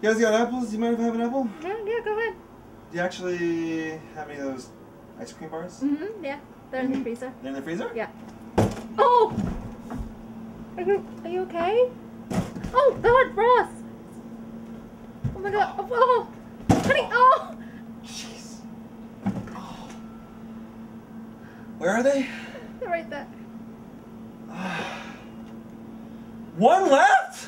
You guys got apples? Do you mind if I have an apple? Yeah, yeah, go ahead. Do you actually have any of those ice cream bars? Mm-hmm, yeah. They're in the mm-hmm. freezer. They're in the freezer? Yeah. Oh! Are you, are you okay? Oh, God, Ross! Oh my God. Oh, oh honey, oh! Jeez. Oh. Where are they? They're right there. One left?